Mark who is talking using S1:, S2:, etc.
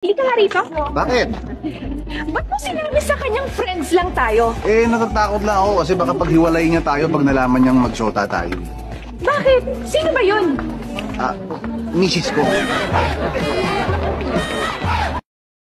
S1: Hindi ka nga rito?
S2: Bakit?
S1: Ba't mo sinabi sa kanyang friends lang tayo?
S2: Eh, natatakot lang ako kasi baka paghiwalay niya tayo pag nalaman niyang magsyota tayo.
S1: Bakit? Sino ba yun?
S2: Ah, misis ko.